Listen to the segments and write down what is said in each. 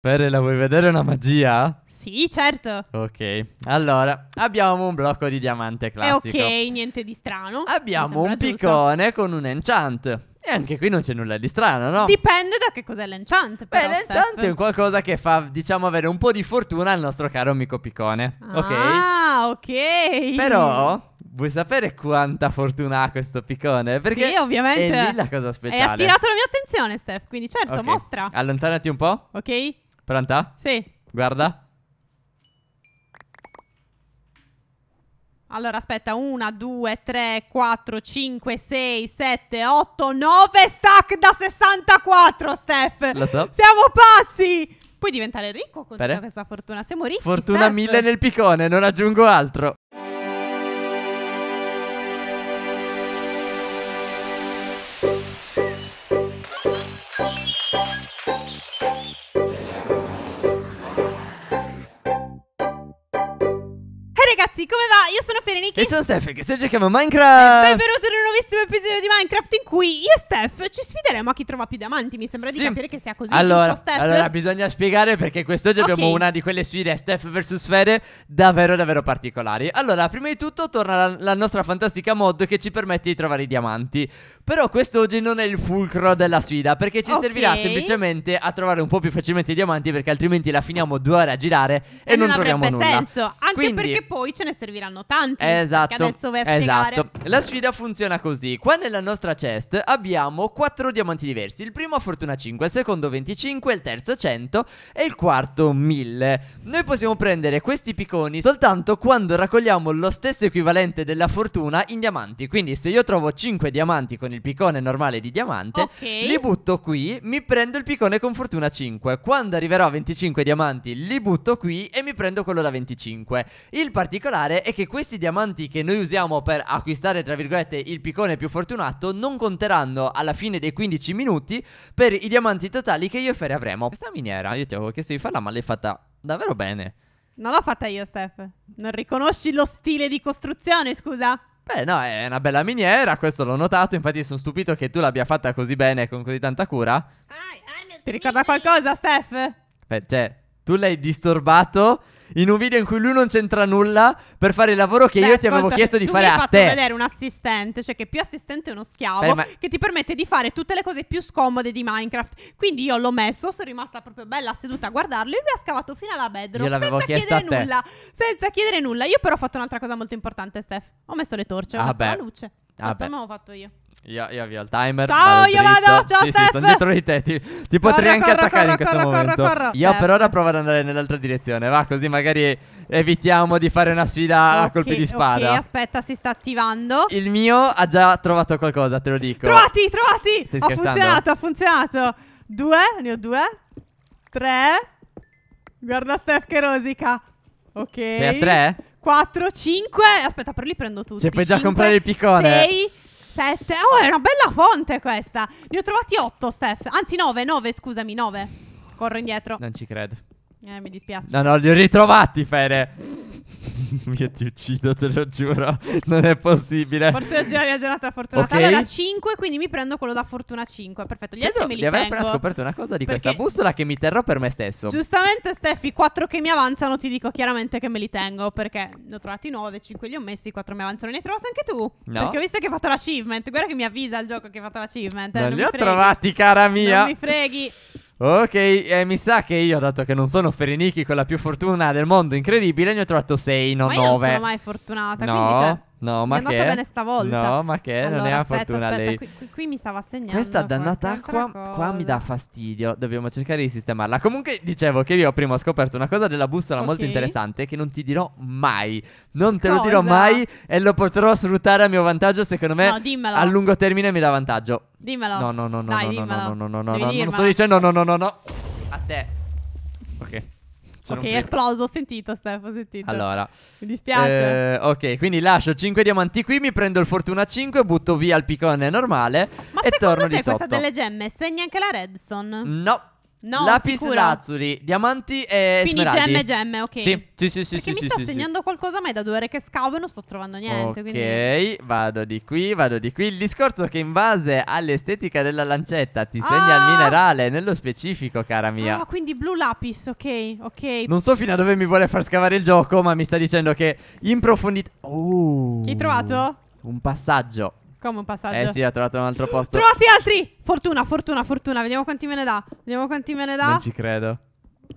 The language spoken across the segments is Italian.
Pere, la vuoi vedere una magia? Sì, certo. Ok, allora abbiamo un blocco di diamante È classico. ok, niente di strano. Abbiamo un sembra giusto. piccone con un enchant. E anche qui non c'è nulla di strano, no? Dipende da che cos'è l'enchant. Beh, però, l'enchant Steph. è un qualcosa che fa, diciamo, avere un po' di fortuna al nostro caro amico piccone. Ok? Ah, ok. Però, vuoi sapere quanta fortuna ha questo piccone? Perché sì, ovviamente. è lì la cosa Hai speciale. attirato la mia attenzione, Steph. Quindi, certo, Ok, mostra. Allontanati un po'. Ok? Pronta? Sì. Guarda. Allora, aspetta, 1, 2, 3, 4, 5, 6, 7, 8, 9 stack da 64, Steph. Lo so. Siamo pazzi. Puoi diventare ricco con Bene. tutta questa fortuna. Siamo ricchi. Fortuna Steph. mille nel piccone, non aggiungo altro. Fereniki. E sono Steph che sto giocando Minecraft. Benvenuti in un nuovissimo episodio di Minecraft in cui io e Steph ci sfideremo a chi trova più diamanti. Mi sembra di Sì. capire che sia così. Allora, giusto, Steph? allora, bisogna spiegare perché quest'oggi Ok. abbiamo una di quelle sfide Steph vs Sfere davvero davvero particolari. Allora, prima di tutto torna la, la nostra fantastica mod che ci permette di trovare i diamanti. Però quest'oggi non è il fulcro della sfida perché ci Ok. servirà semplicemente a trovare un po' più facilmente i diamanti perché altrimenti la finiamo due ore a girare e, non, troviamo avrebbe nulla. senso. Anche Quindi- perché poi ce ne serviranno tanti. Esatto, Che adesso spiegare. esatto. La sfida funziona così. Qua nella nostra chest abbiamo quattro diamanti diversi. Il primo a fortuna 5, il secondo 25, il terzo 100 e il quarto 1000. Noi possiamo prendere questi picconi soltanto quando raccogliamo lo stesso equivalente della fortuna in diamanti. Quindi se io trovo 5 diamanti con il piccone normale di diamante, Ok. li butto qui, mi prendo il piccone con fortuna 5. Quando arriverò a 25 diamanti, li butto qui e mi prendo quello da 25. Il particolare è che questi diamanti che noi usiamo per acquistare, tra virgolette, il piccone più fortunato non conteranno alla fine dei 15 minuti per i diamanti totali che io e Fere avremo. Questa miniera, io ti avevo chiesto di farla, ma l'hai fatta davvero bene. Non l'ho fatta io, Steph. Non riconosci lo stile di costruzione, scusa? Beh, no, è una bella miniera, questo l'ho notato, infatti sono stupito che tu l'abbia fatta così bene e con così tanta cura. Ti ricorda qualcosa, Steph? Beh, cioè, tu l'hai disturbato in un video in cui lui non c'entra nulla per fare il lavoro che Beh, io ti avevo ascolta, chiesto di tu fare mi hai a fatto te. vedere un assistente, cioè che più assistente è uno schiavo, Beh, ma- che ti permette di fare tutte le cose più scomode di Minecraft. Quindi io l'ho messo, sono rimasta proprio bella seduta a guardarlo e lui ha scavato fino alla l'avevo senza a chiedere te. nulla. Senza chiedere nulla. Io però ho fatto un'altra cosa molto importante, Steph. Ho messo le torce, ho Ah, messo beh. la luce. Ah, Questo beh. me l'ho fatto io. Io, io avvio il timer. Ciao, io dritto. vado, ciao, Sì, sì, Steph. sono dietro di te. Ti, ti potrei Corro, anche attaccare in corro, questo momento. Io per ora provo ad andare nell'altra direzione. Va, così magari evitiamo di fare una sfida a Ok, colpi di spada. Ok, aspetta, si sta attivando. Il mio ha già trovato qualcosa, te lo dico. Trovati, trovati! Stai ha scherzando? funzionato, ha funzionato. Due, ne ho due. Tre. Guarda Steph che rosica. Ok. Sei a tre? 4, 5. Aspetta, però li prendo tutti. Se puoi già Cinque, comprare il piccone. 6, 7. Oh, è una bella fonte questa. Ne ho trovati 8, Steph. Anzi, 9, 9, scusami, 9. Corro indietro. Non ci credo. Eh, mi dispiace. No, no, li ho ritrovati, Fere. Io ti uccido, te lo giuro. Non è possibile. Forse oggi è la mia giornata fortunata. Ok. Allora, 5, quindi mi prendo quello da fortuna 5. Perfetto. Gli altri Credo me li di aver tengo. appena scoperto una cosa di Perché- questa bussola che mi terrò per me stesso. Giustamente, Steffi, 4 che mi avanzano, ti dico chiaramente che me li tengo. Perché ne ho trovati 9, 5 li ho messi, 4 mi avanzano. Ne hai trovati anche tu? No. Perché ho visto che hai fatto l'achievement. Guarda che mi avvisa il gioco che hai fatto l'achievement. eh, non non li ho freghi. trovati, cara mia. Non mi freghi. Ok, eh, mi sa che io, dato che non sono Ferenichi con la più fortuna del mondo, incredibile, ne ho trovato 6, non Ma io non 9. sono mai fortunata. no, quindi, cioè, no, mi ma è andata che? bene stavolta. No, ma che? non Allora, è una aspetta, fortuna aspetta, lei. Qui, qui- qui mi stava segnando. Questa dannata acqua qua mi dà cosa. fastidio. Dobbiamo cercare di sistemarla. Comunque, dicevo che io prima ho scoperto una cosa della bussola molto Ok. interessante che non ti dirò mai. Non te lo dirò Cosa? mai e lo potrò sfruttare a mio vantaggio. Secondo me, No, dimmelo. a lungo termine mi dà vantaggio. Dimmelo. No, no, no, no, Dai, no, no, dimmelo. no, no, no, no, Devi no, non dirmelo. sto dicendo no, no, no, no. A te. Ok. Sono Ok, è esploso. Ho sentito, Steph. Ho sentito. Allora, Mi dispiace. eh, ok, quindi lascio 5 diamanti qui, mi prendo il fortuna 5, butto via il piccone normale Ma e secondo torno te di questa sotto. delle gemme segna anche la redstone? No, No, Lapis sicuro. lazzuli, diamanti e Quindi smeraldi. gemme, gemme, ok. Sì, sì, sì, sì, Perché sì, mi sì, sta sì, sì. segnando qualcosa, ma è da due ore che scavo e non sto trovando niente. Ok, Quindi... vado di qui, vado di qui. Il discorso è che in base all'estetica della lancetta ti segna il Ah! minerale, nello specifico, cara mia. Ah, quindi blu lapis, ok, ok. Non so fino a dove mi vuole far scavare il gioco, ma mi sta dicendo che in profondità. Oh! Che hai trovato? Un passaggio. Come un passaggio. Eh sì, ho trovato un altro posto. Trovati altri! Fortuna, fortuna, fortuna. Vediamo quanti me ne dà. Vediamo quanti me ne dà. Non ci credo.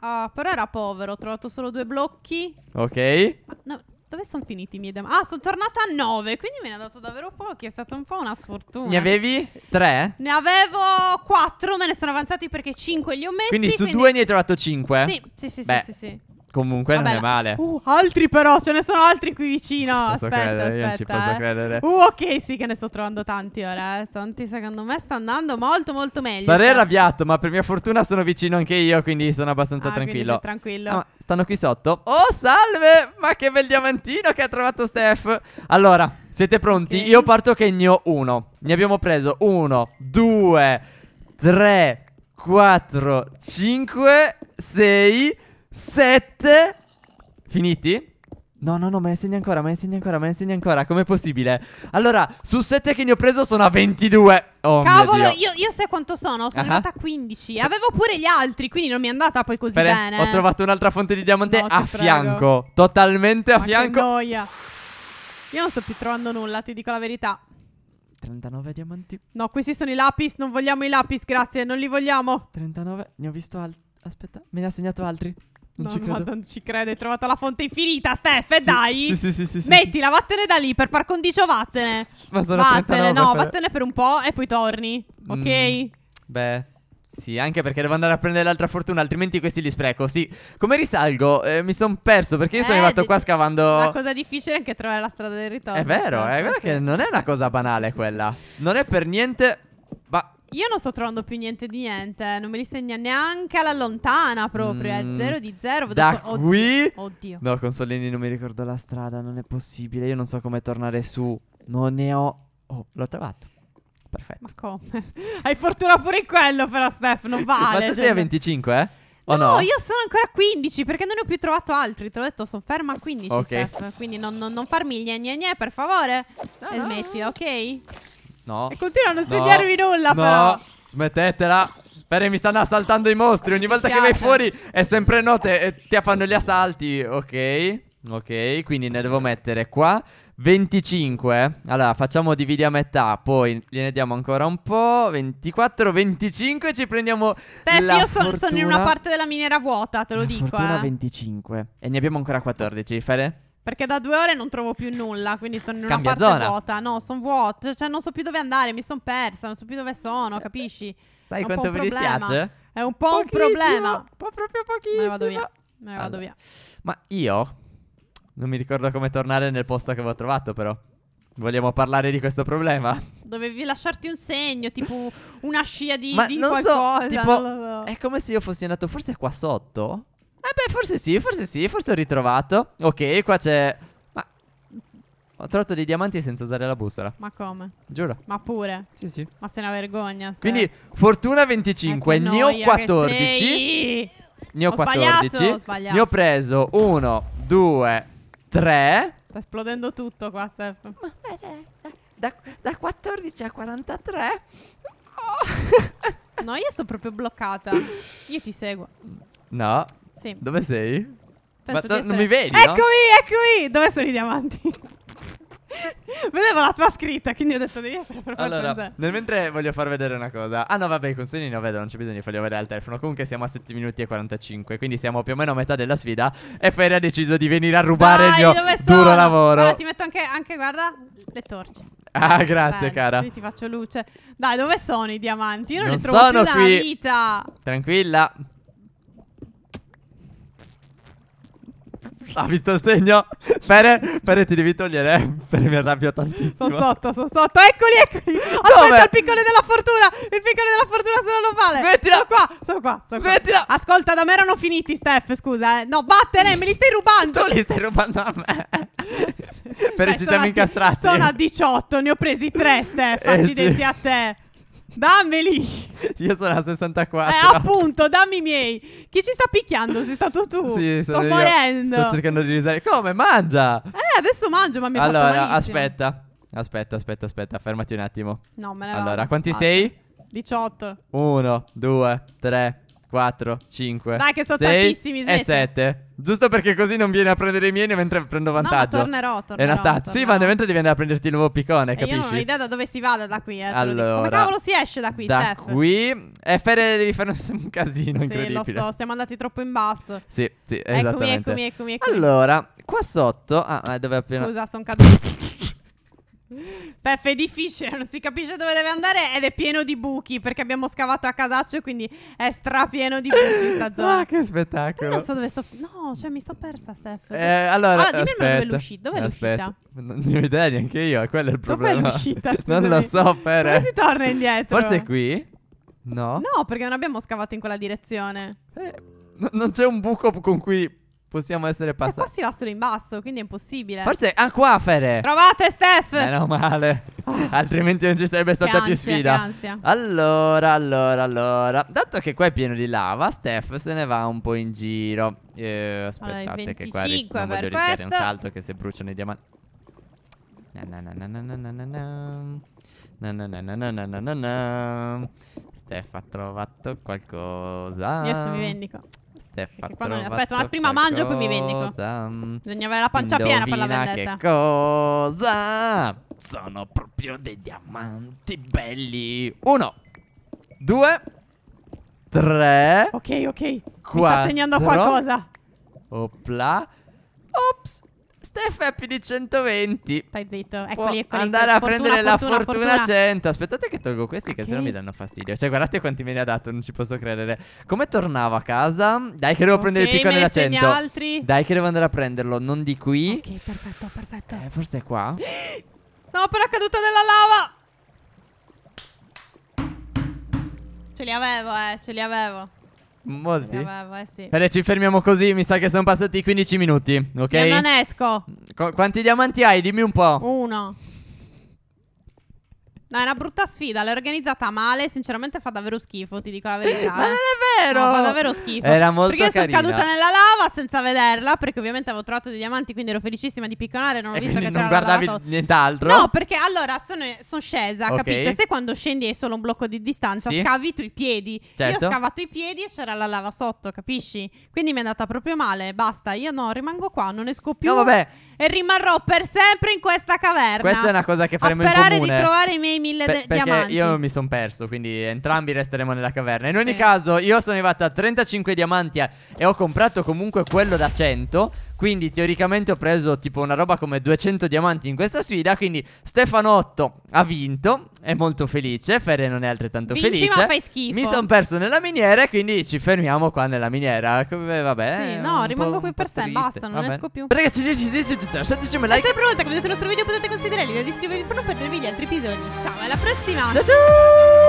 Ah, però era povero. Ho trovato solo due blocchi. Ok. Ma no, dove sono finiti i miei diamanti? Ah, sono tornata a 9. Quindi me ne ha dato davvero pochi. È stata un po' una sfortuna. Ne avevi tre? Ne avevo 4. Me ne sono avanzati perché 5 li ho messi. Quindi su due ne hai trovato cinque? Sì, sì, sì, Beh, sì, sì, sì. Comunque Vabbè, non è male. Uh, altri però, ce ne sono altri qui vicino. Aspetta, credere, io non ci aspetta, posso eh. credere. Uh, ok, sì che ne sto trovando tanti ora, eh. Tanti secondo me sta andando molto molto meglio. Sarei Sta- arrabbiato, ma per mia fortuna sono vicino anche io, quindi sono abbastanza Ah, tranquillo. tranquillo. Ah, stanno qui sotto. Oh, salve! Ma che bel diamantino che ha trovato Steph. Allora, siete pronti? Ok. Io parto che ne ho uno. Ne abbiamo preso uno, due, tre, quattro, cinque, sei, sette. Finiti? No, no, no, me ne segni ancora, me ne segni ancora, me ne segni ancora. Com'è possibile? Allora, su 7 che ne ho preso sono a 22. Oh Cavolo, mio Dio. io, io sai quanto sono? Sono Ah. arrivata a 15. Avevo pure gli altri, quindi non mi è andata poi così Spera, bene. Ho trovato un'altra fonte di diamante No, a prego. fianco. Totalmente a Ma che fianco. noia. Io non sto più trovando nulla, ti dico la verità. 39 diamanti. No, questi sono i lapis, non vogliamo i lapis, grazie, non li vogliamo. 39. Ne ho visto altri. Aspetta, me ne ha segnato altri. Non no, ci no, credo. non ci credo, hai trovato la fonte infinita, Steph, Sì, dai. Sì, sì, sì, sì, sì, Mettila, vattene da lì, per par condicio vattene. sì. Ma sono vattene, 39 no, per- vattene per un po' e poi torni. Ok? Mm. Beh, sì, anche perché devo andare a prendere l'altra fortuna, altrimenti questi li spreco. Sì, come risalgo? Eh, mi sono perso perché io sono Eh, arrivato qua scavando. La cosa difficile è anche trovare la strada del ritorno. È vero, è vero sì. che non è una cosa banale Sì, sì, quella. sì. Non è per niente. Io non sto trovando più niente di niente. Non me li segna neanche alla lontana proprio. Mm. È zero di zero. da so- oddio, qui. Oddio. No, consolini non mi ricordo la strada, non è possibile. Io non so come tornare su. Non ne ho. Oh, l'ho trovato. Perfetto. Ma come? Hai fortuna pure in quello, però, Steph. Non vale. Ma tu sei cioè, a 25, eh? O no, no? io sono ancora a 15 perché non ne ho più trovato altri. Te l'ho detto, sono ferma a 15, Ok. Steph. Quindi non, non, non farmi gne gne gne, per favore. No, e no. smettila, ok? No. E continua a non No. segnarmi nulla, no. però. Smettetela. Spera, mi stanno assaltando i mostri. Ogni volta che vai fuori è sempre notte e ti fanno gli assalti. Ok. Ok, quindi ne devo mettere qua 25. Allora, facciamo dividi a metà, poi gliene diamo ancora un po'. 24, 25 ci prendiamo Steph, la io so- sono in una parte della miniera vuota, te lo La dico, fortuna eh. 25 e ne abbiamo ancora 14, Fere? Perché da due ore non trovo più nulla, quindi sono in una Cambia parte zona. vuota. No, sono vuota, cioè non so più dove andare, mi sono persa, non so più dove sono, capisci? Sai quanto mi problema. dispiace? È un po' un Pochissimo, problema. Un po' proprio Me pochissimo. ne vado via. Me ne vado Allora. via. Ma io non mi ricordo come tornare nel posto che avevo trovato, però. Vogliamo parlare di questo problema? Dovevi lasciarti un segno, tipo una scia di, Ma di non qualcosa. so, tipo, non so. è come se io fossi andato forse qua sotto. Eh beh, forse sì, forse sì, forse ho ritrovato. Ok, qua c'è... Ma... Ho trovato dei diamanti senza usare la bussola, Ma come? giuro. Ma pure. Sì, sì. Ma sei una vergogna. Steph. Quindi, fortuna Eh, 25, che ne ho noia che 14. sei. Ne ho Ho sbagliato, 14. ho sbagliato. Ne ho preso 1, 2, 3. Sta esplodendo tutto qua, Steph. Da, da 14 a 43. No, io sto proprio bloccata. Io ti seguo. No, Sì. dove sei? Penso Ma di non mi vedi, no? Eccomi, eccomi! Dove sono i diamanti? Vedevo la tua scritta, quindi ho detto devi essere per forza Allora, nel mentre voglio far vedere una cosa. Ah no, vabbè, i ne ho vedo, non c'è bisogno di farli vedere al telefono. Comunque siamo a 7 minuti e 45, quindi siamo più o meno a metà della sfida. E Ferri ha deciso di venire a rubare Dai, il mio dove duro sono? lavoro. Guarda, ti metto anche, anche, guarda, le torce. Ah, grazie, Bene, cara. Così ti faccio luce. Dai, dove sono i diamanti? Io non, Non li trovo sono qui. una vita. Tranquilla. Ha visto il segno? Pere, Pere ti devi togliere. eh. Pere mi arrabbio tantissimo. Sono sotto, sono sotto. Eccoli, eccoli. Dove? Aspetta, il piccolo della fortuna. Il piccolo della fortuna se non lo vale. Smettila. Sono qua, sono qua. sono qua. Smettila. Ascolta, da me erano finiti, Steph. Scusa, eh. No, vattene, me li stai rubando. Tu li stai rubando a me. Pere, Dai, ci siamo incastrati. Sono a 18, ne ho presi 3, Steph. Eh. Accidenti a te. Dammeli. Io sono a 64. Eh, appunto, dammi i miei. Chi ci sta picchiando? Sei stato tu. Sì, Sto io. morendo. Sto cercando di risare. Come? Mangia! Eh, adesso mangio, ma mi ha fatto allora, malissimo. aspetta. Aspetta, aspetta, aspetta, fermati un attimo. No, me ne Allora, quanti Basta. sei? 18. 1, 2, 3, 4, 5. Dai, che sono tantissimi, E smetti. 7. Giusto perché così non vieni a prendere i miei mentre prendo No, ma vantaggio. tornerò, È tornerò. una tazza. Sì, ma tornerò. mentre devi andare a prenderti il nuovo piccone, E io non ho capisci? idea da dove si vada da qui, eh. lo. Allora, Come cavolo si esce da qui, da Steph? qui. Eh, Fere, devi fare un casino Sì, lo incredibile. so, siamo andati troppo in basso. Sì, sì, Eccomi, esattamente. eccomi, eccomi, eccomi. Allora, qua sotto. Ah, ah, dove appena. Scusa, sono caduto. Steph è difficile, non si capisce dove deve andare ed è pieno di buchi perché abbiamo scavato a casaccio e quindi è strapieno di buchi sta zona. Ah, che Io spettacolo. non so dove sto. No, cioè mi sto persa, Steph. Eh, allora, Ah, dimmi dove è l'uscita. Dov'è aspetta. Non ne ho idea neanche io, quello è il Dov'è problema. l'uscita? non lo so, Fere. Come si torna indietro? Forse è qui? No? No, perché non abbiamo scavato in quella direzione. Eh, no- non c'è un buco con cui possiamo essere Cioè, qua passati. si va solo in basso, quindi è impossibile. Forse. Ah, qua, Fere. Provate, Steph! Meno male. Altrimenti non ci sarebbe Che stata più ansia, sfida. che ansia. Allora, allora, allora. Dato che qua è pieno di lava, Steph se ne va un po' in giro. Eh, aspettate, che qua ris- 25 non voglio rischiare un salto che se bruciano i diamanti. Na na na na na na na. Na na na na na na na na na. Steph ha trovato qualcosa. Io adesso mi vendico. Quando- trovato aspetta, ma prima mangio e poi mi vendico. qualcosa. Bisogna avere la pancia piena per la Indovina vendetta. che cosa? Sono proprio dei diamanti belli. Uno, due, tre, Ok, ok. Mi sta Quattro. segnando qualcosa. opla. Ops, Steph è più di 120. Stai zitto. Eccoli, eccoli. andare a Fortuna, prendere la fortuna, fortuna, fortuna. 100. Aspettate che tolgo questi che Ok. se no mi danno fastidio. Cioè, guardate quanti me ne ha dato, non ci posso credere. Come tornavo a casa? Dai che devo prendere il piccone da segni 100. altri. Dai che devo andare a prenderlo, non di qui. Ok, perfetto, perfetto. Eh, forse è qua. Sono appena caduta nella lava. Ce li avevo, eh, ce li avevo. Molti. li avevo, eh sì. Bene, ci fermiamo così. Mi sa che sono passati 15 minuti. Ok? Io non esco. Qu- quanti diamanti hai? Dimmi un po'. Uno. No, è una brutta sfida. L'hai organizzata male. Sinceramente fa davvero schifo, ti dico la verità. Ma non è vero. No, fa davvero schifo. Era molto Perché io sono carina. caduta nella lava senza vederla. Perché ovviamente avevo trovato dei diamanti, quindi ero felicissima di picconare. Non ho visto che c'era non lava guardavi nient'altro? No, perché allora sono, sono scesa, Ok. capito? E se quando scendi hai solo un blocco di distanza, Sì. scavi tu i piedi. Certo. Io ho scavato i piedi e c'era la lava sotto, capisci? Quindi mi è andata proprio male. Basta, io no, rimango qua, non esco più. No, vabbè. E rimarrò per sempre in questa caverna. Questa è una cosa che faremo a in sperare comune. di trovare i miei mille Pe- perché diamanti. io mi sono perso, quindi entrambi resteremo nella caverna. In ogni Sì. caso, io sono arrivato a 35 diamanti eh, e ho comprato comunque quello da 100. Quindi teoricamente ho preso tipo una roba come 200 diamanti in questa sfida. Quindi Stefano 8 ha vinto. È molto felice. Fere non è altrettanto Vinci, felice. ma fai schifo. Mi sono perso nella miniera. Quindi ci fermiamo qua nella miniera. Come, vabbè. Sì, no, rimango qui per triste. basta, non Vabbè. esco più. Ragazzi, ci siete su tutto. Lasciateci un like. se volta che vedete il nostro video potete considerare di iscrivervi per non perdervi gli altri episodi. Ciao, alla prossima! Ciao ciao.